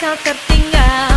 Kau tertinggal.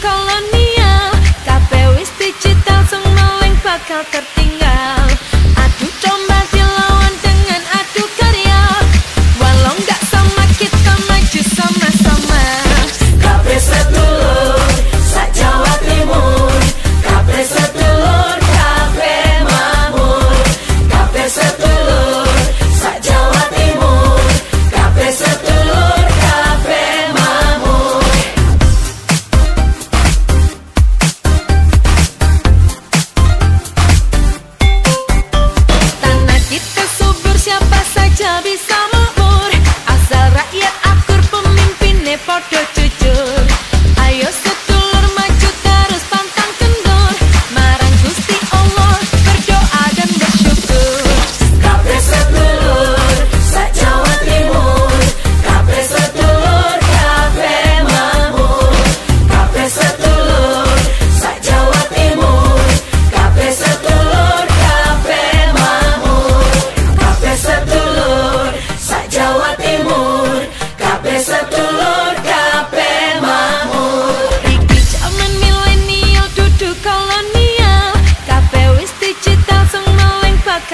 kolonial. Kabeh wis digital Langsung meleng bakal tertinggal.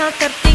esa.